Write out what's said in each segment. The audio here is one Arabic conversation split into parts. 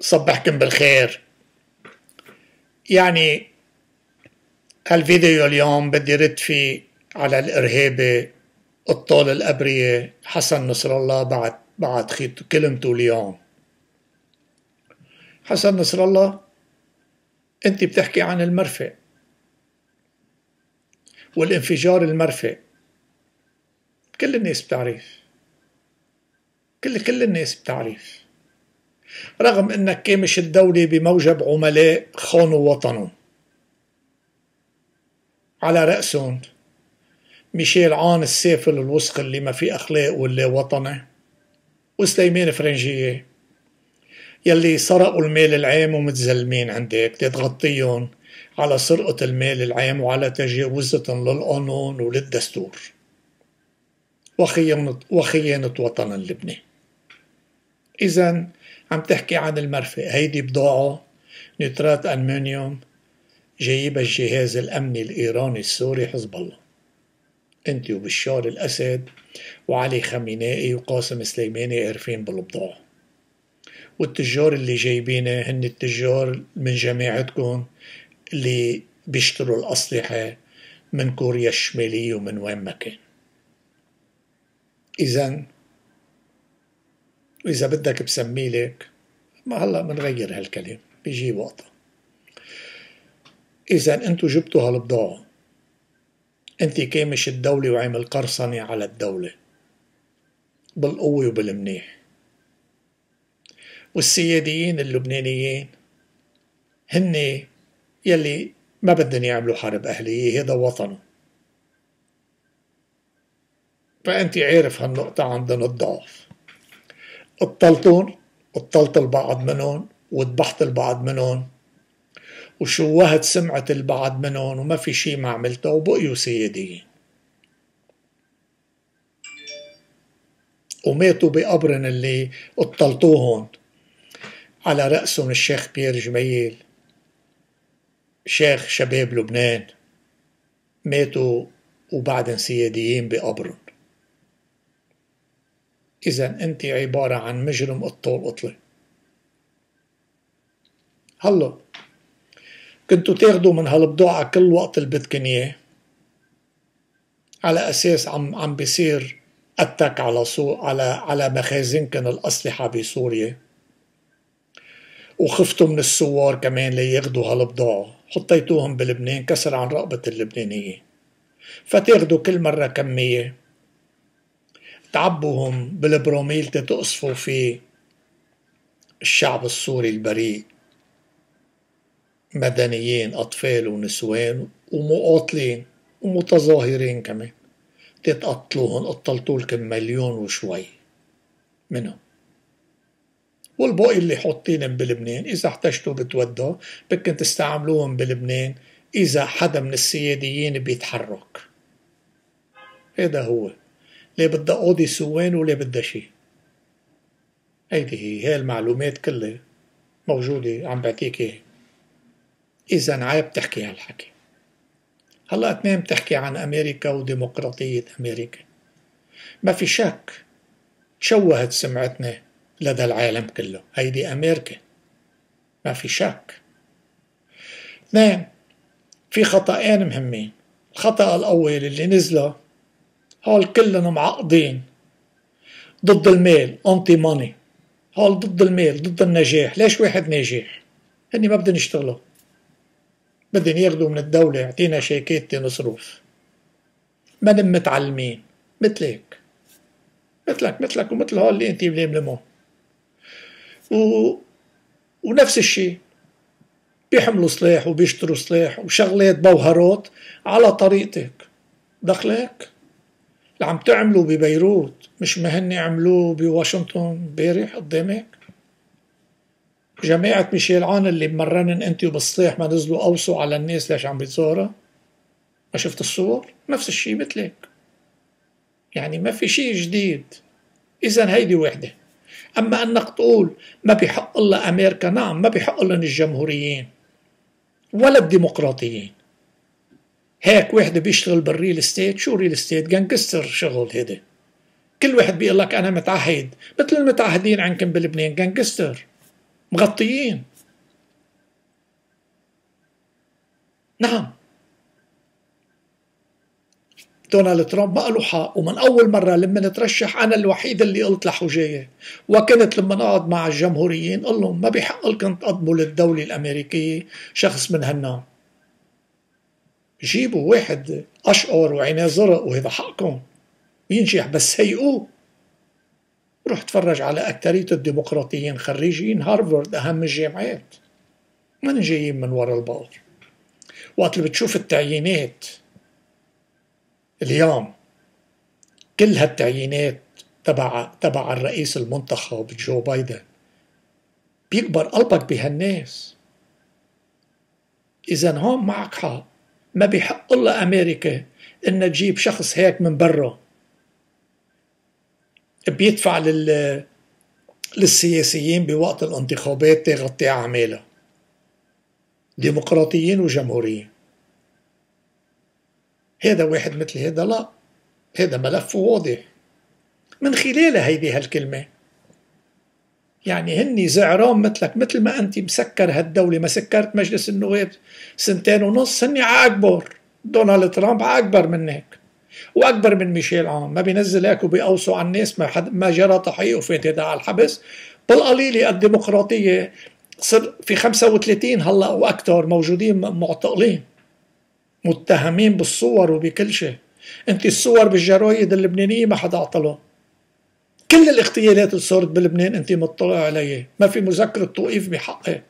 صبحكم بالخير. يعني هالفيديو اليوم بدي رد فيه على الإرهابي الطول الأبرية حسن نصر الله بعد بعد كلمته اليوم. حسن نصر الله أنت بتحكي عن المرفق والانفجار المرفق كل الناس بتعرف. كل كل الناس بتعرف. رغم انك كامش الدولة بموجب عملاء خانوا وطنهم على رأسهم ميشيل عان السافل الوسخ اللي ما في أخلاق واللي وطني وسليمان فرنجية يلي سرقوا المال العام ومتزلمين عندك. تتغطيهم على سرقة المال العام وعلى تجاوزتهم للقانون وللدستور. وخيانة, وخيانة وطن اللبناني إذا عم تحكي عن المرفق هيدي بضاعة نترات ألمنيوم جايبها الجهاز الأمني الإيراني السوري حزب الله. أنت وبشار الأسد وعلي خمينائي وقاسم سليماني عارفين بالبضاعة. والتجار اللي جايبينه هن التجار من جماعتكم اللي بيشتروا الأسلحة من كوريا الشمالية ومن وين ما كان. إذا وإذا بدك بسمي لك ما هلأ بنغير هالكلام بيجي وقتها. إذا أنتو جبتوا هالبضاعة أنت كامش الدولة وعامل قرصنة على الدولة بالقوة وبالمنيح. والسياديين اللبنانيين هن يلي ما بدهم يعملوا حرب أهلية هذا وطنه فأنت عارف هالنقطة عندنا الضعف. اطلتون اطلت البعض منهم وذبحت البعض منهم وشوهت سمعة البعض منهم وما في شي ما عملته وبقيوا سياديين وماتوا بقبرن اللي اطلتوهن على رأسهم الشيخ بيير جميل شيخ شباب لبنان. ماتوا وبعدن سياديين بقبرهم. إذا أنت عبارة عن مجرم قطة وقطلة هلا كنتوا تاخدوا من هالبضاعة كل وقت اللي بدكن على أساس عم عم بيصير أتك على سو على على مخازنكن الأسلحة بسوريا. وخفتوا من الثوار كمان لياخدوا هالبضاعة. حطيتوهم بلبنان كسر عن رقبة اللبنانية. فتاخدوا كل مرة كمية. تعبوهم بالبروميل تتقصفوا فيه الشعب السوري البريء. مدنيين أطفال ونسوان ومقاتلين ومتظاهرين كمان. تتقتلوهم قتلتوا لكم مليون وشوي منهم. والباقي اللي حاطينهم بلبنان إذا احتجتوا بتودوا بدكن تستعملوهم بلبنان إذا حدا من السياديين بيتحرك. هذا هو. لا بدها قاضي سوان ولا بدها شي. هيدي هي هي المعلومات كلها موجودة عم بعطيك إياها. إذا عيب تحكي هالحكي. هلأ اثنين بتحكي عن أمريكا وديمقراطية أمريكا. ما في شك تشوهت سمعتنا لدى العالم كله. هيدي أمريكا. ما في شك. اثنين في خطأين مهمين. الخطأ الأول اللي نزله هول كلهم معقدين ضد المال انتي ماني هول ضد المال ضد النجاح. ليش واحد ناجح؟ هني ما بدهم يشتغلوا بدهم ياخذوا من الدولة يعطينا شيكات نصرف ما متعلمين. مثلك مثلك مثلك ومثل هول اللي انت ململمه و... ونفس الشيء بيحملوا سلاح وبيشتروا سلاح وشغلات بوهرات على طريقتك. دخلك؟ اللي عم تعملوا ببيروت مش مهني عملوه بواشنطن امبارح قدامك؟ جماعة ميشيل عان اللي مرنن انت وبالصيح ما نزلوا أوصوا على الناس ليش عم بيتظاهروا ما شفت الصور؟ نفس الشيء مثلك. يعني ما في شيء جديد. اذا هيدي وحدة. أما أنك تقول ما بحق الله أمريكا نعم ما بحق لهم الجمهوريين ولا الديمقراطيين. هيك واحد بيشتغل بال real estate شو real estate gangster شغل هيدا كل واحد بيقول لك أنا متعهد. مثل المتعهدين عندكم بلبنان gangster مغطيين. نعم. دونالد ترامب ما له حق ومن أول مرة لما ترشح أنا الوحيد اللي قلت لحجيه وكنت لما اقعد مع الجمهوريين قل لهم ما بحق لكم تقدموا للدولة الأمريكية شخص من هالنوع. جيبوا واحد أشقر وعينيه زرق وهذا حقكم. ينجح بس هيئوه. روح تفرج على أكترية الديمقراطيين خريجين هارفارد أهم الجامعات. من جايين من وراء البار وقت اللي بتشوف التعيينات اليوم كل هالتعيينات تبع تبع الرئيس المنتخب جو بايدن بيكبر قلبك بهالناس. اذا هون معك حق. ما بيحق الله أمريكا إن تجيب شخص هيك من برا. بيدفع لل للسياسيين بوقت الانتخابات تغطي أعمالها. ديمقراطيين وجمهوريين. هذا واحد مثل هذا لا. هذا ملف واضح. من خلال هيدي هالكلمة يعني هني زعران مثلك مثل ما أنت مسكر هالدولة ما سكرت مجلس النواب سنتين ونص هني عأكبر دونالد ترامب عأكبر منك وأكبر من ميشيل عام ما بينزل هيك وبيقوسوا على الناس ما, حد ما جرى تحقيق وفات هذا على الحبس. بالقليلة الديمقراطية صر في 35 هلأ وأكثر موجودين معتقلين متهمين بالصور وبكل شيء. انت الصور بالجرايد اللبنانية ما حدا أعطلهم. كل الاغتيالات اللي صارت بلبنان انت مطلع عليها؟ ما في مذكرة توقيف بحقك.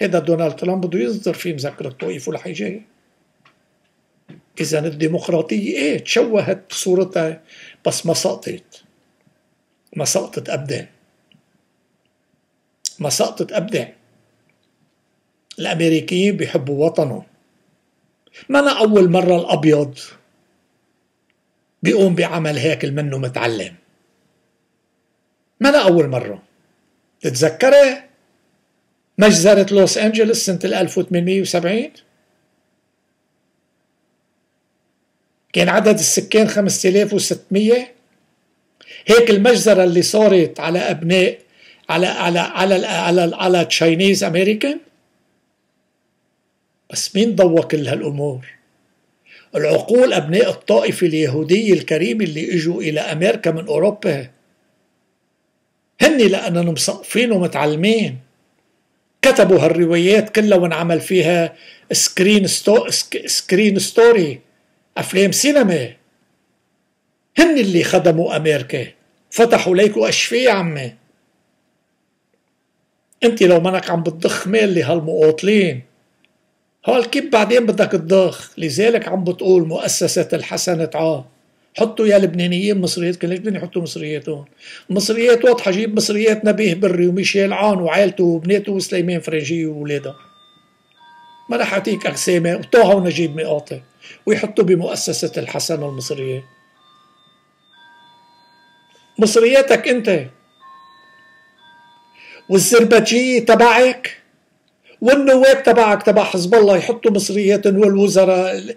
هذا دونالد ترامب بده يصدر في مذكرة توقيف ولا جاي إذا الديمقراطية إيه؟ تشوهت صورتها بس ما سقطت. ما سقطت ابدا. ما سقطت ابدا. الأمريكيين بيحبوا وطنهم. ما أنا أول مرة الأبيض بيقوم بعمل هيك منه متعلم. أنا أول مرة. تتذكري مجزرة لوس أنجلوس سنة 1870 كان عدد السكان 5600 هيك المجزرة اللي صارت على أبناء على على على على على تشاينيز أمريكان بس مين ضوى كل هالأمور العقول أبناء الطائفة اليهودية الكريمة اللي إجوا إلى أمريكا من أوروبا. هني لأنهم مثقفين ومتعلمين كتبوا هالروايات كلها وانعمل فيها screen sto screen story أفلام سينما. هن اللي خدموا أمريكا. فتحوا ليكوا أشفية عمي. أنت لو منك عم بتضخ مال لهالمقاطلين هول كيف بعدين بدك تضخ؟ لذلك عم بتقول مؤسسة الحسن تعا حطوا يا لبنانيين مصريات ليش بدهم يحطوا مصرياتهم. مصريات واضحة جيب مصريات نبيه بري وميشيل عون وعائلته وبناته وسليمان فرنجي وولادها ما رح أعطيك أقسامة وطه ونجيب مقاطع ويحطوا بمؤسسة الحسن المصرية. مصرياتك أنت. والزربجية تبعك. والنواب تبعك تبع حزب الله يحطوا مصريات والوزراء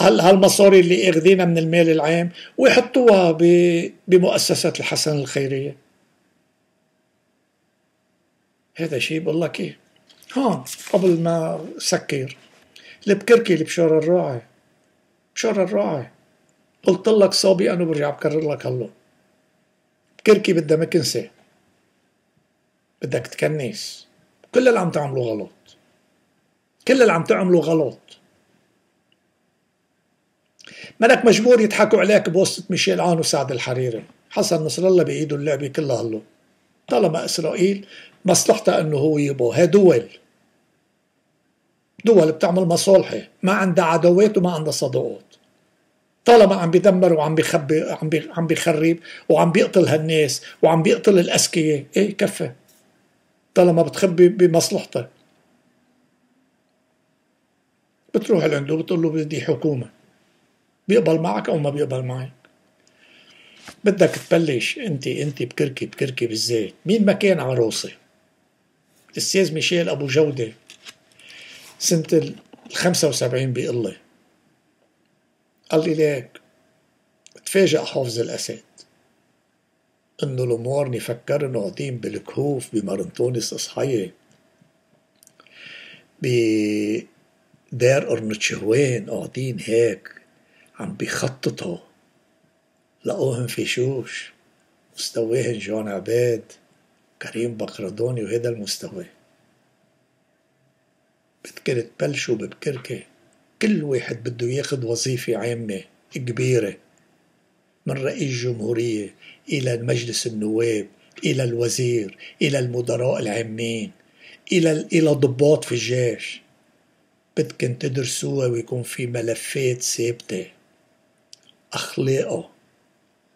هالمصاري اللي اخذينها من المال العام ويحطوها بمؤسسة الحسن الخيرية. هذا شيء بقول لك إيه. هون قبل ما سكر. البكركي اللي بشار الراعي بشار الراعي قلت لك سابقا وبرجع بكرر لك هلأ. بكركي بدها مكنسة بدك تكنس. كل اللي عم تعمله غلط. كل اللي عم تعمله غلط. منك مجبور يضحكوا عليك بواسطة ميشيل عون وسعد الحريري. حسن نصر الله بإيده اللعبة كلها هلو. طالما إسرائيل مصلحتها أنه هو يبغى هي دول. دول بتعمل مصالحة ما عندها عدوات وما عندها صداقات. طالما عم بيدمر وعم بيخبي عم عم بيخرب وعم بيقتل هالناس وعم بيقتل الأذكياء إيه كفى. طالما بتخبي بمصلحتك. بتروح لعنده بتقول له بدي حكومة. بيقبل معك أو ما بيقبل معك. بدك تبلش أنت أنت بكركي بكركي بالزيت. مين ما كان عروسة الاستاذ ميشيل أبو جودة سنة ال 75 بيقول لي قال لي ليك تفاجأ حافظ الأسد. انه الأمور نفكر قاعدين بالكهوف بمرنطونس أصحية. بدير أرنتشهوين قاعدين هيك عم بيخططوا لقوهم في شوش. مستواهن جون عباد كريم بقردوني وهذا المستوى. بدكن تبلشوا ببكركة كل واحد بده ياخد وظيفة عامة كبيرة. من رئيس جمهورية إلى مجلس النواب إلى الوزير إلى المدراء العامين إلى إلى ضباط في الجيش. بدكن تدرسوها ويكون في ملفات ثابتة. أخلاقه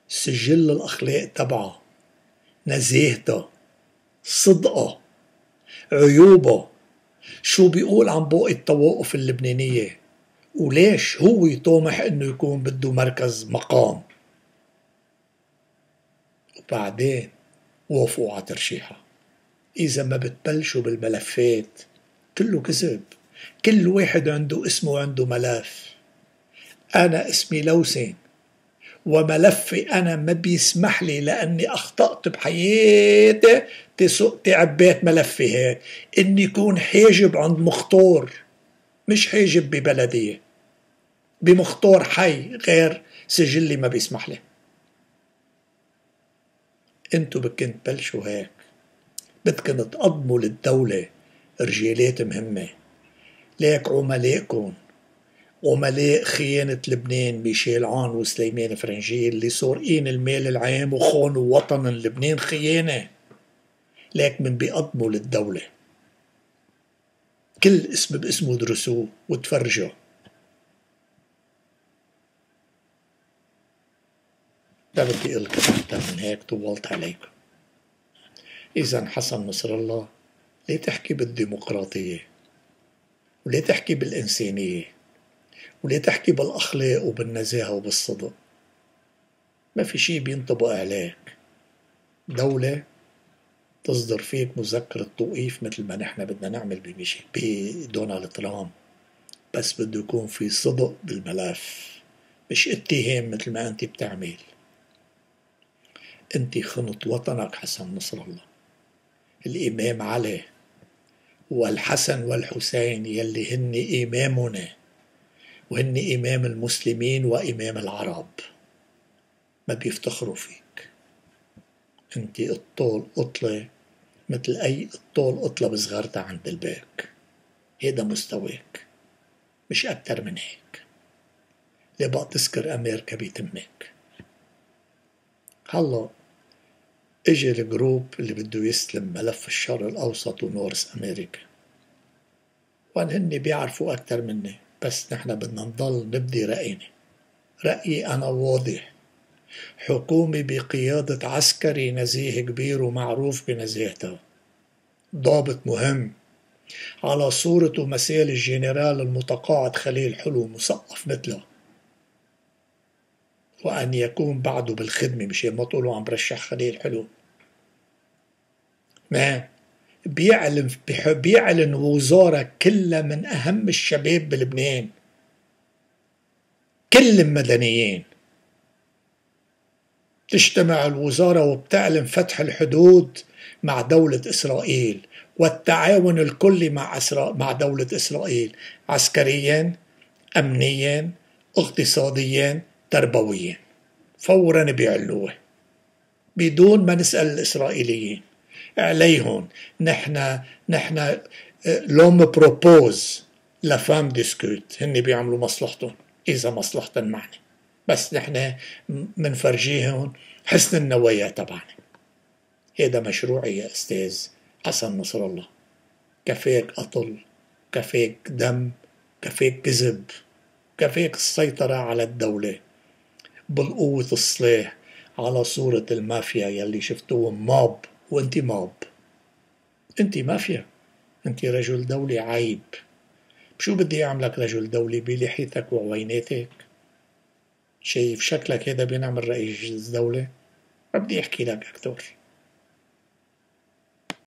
سجل الأخلاق تبعه نزاهته صدقه عيوبه شو بيقول عن بوق الطوائف اللبنانية؟ وليش هو يطمح إنه يكون بده مركز مقام؟ وبعدين وافقوا على ترشيحها. إذا ما بتبلشوا بالملفات كله كذب. كل واحد عنده اسمه وعنده ملف. أنا اسمي لوسين وملفي أنا ما بيسمح لي لأني أخطأت بحياتي تعبيت ملفي هيك. إني يكون حاجب عند مخطور مش حاجب ببلدية بمخطور حي غير سجلي ما بيسمح لي. انتو بدكن تبلشوا هيك. بدكن تقدموا للدولة رجالات مهمة. ليك عملائكم عملاء خيانة لبنان ميشيل عون وسليمان فرنجيل اللي سورقين المال العام وخونوا وطن لبنان خيانة. ليك من بيقدموا للدولة. كل اسم باسمه درسوه وتفرجوا لا بدي أقول لكم أكثر من هيك طولت عليكم إذا حسن نصر الله ليه تحكي بالديمقراطية؟ وليه تحكي بالإنسانية؟ وليه تحكي بالأخلاق وبالنزاهة وبالصدق؟ ما في شي بينطبق عليك. دولة تصدر فيك مذكرة توقيف مثل ما نحن بدنا نعمل بمشي بدونالد ترامب. بس بده يكون في صدق بالملف مش اتهام مثل ما أنت بتعمل. أنت خنط وطنك حسن نصر الله. الإمام علي والحسن والحسين يلي هن إمامنا وهن إمام المسلمين وإمام العرب. ما بيفتخروا فيك. أنت الطول قطلة مثل أي الطول قطلة بصغرتها عند الباك. هيدا مستواك. مش أكتر من هيك. ليه بقى تذكر أمريكا بيتمك؟ هلا اجى الجروب اللي بده يسلم ملف الشرق الأوسط ونورس أمريكا. وأن هن بيعرفوا أكتر مني بس نحن بدنا نضل نبدي رأينا. رأيي أنا واضح. حكومة بقيادة عسكري نزيه كبير ومعروف بنزاهته ضابط مهم. على صورة ومثال الجنرال المتقاعد خليل حلو مثقف مثله. وأن يكون بعده بالخدمة مش ما تقولوا عم برشح خليل حلو. ما؟ بيعلن بيعلن وزارة كلها من أهم الشباب بلبنان. كل المدنيين. تجتمع الوزارة وبتعلن فتح الحدود مع دولة إسرائيل والتعاون الكلي مع. مع دولة إسرائيل عسكريا أمنيا اقتصاديا تربويا فورا بيعلوه. بدون ما نسأل الإسرائيليين. عليهم. نحن نحن l'homme propose la femme discute هن بيعملوا مصلحتهم. إذا مصلحتهم معنا بس نحن منفرجيهم حسن النوايا تبعنا. هذا مشروعي يا أستاذ حسن نصر الله. كفاك قتل كفاك دم كفاك كذب كفاك السيطرة على الدولة. بالقوة السلاح على صورة المافيا يلي شفتوهم ماب وانت ماب. انت مافيا. انت رجل دولي عيب شو بدي أعملك رجل دولي بلحيتك وعويناتك؟ شايف شكلك هذا بينعمل رئيس دولة ما بدي أحكي لك أكثر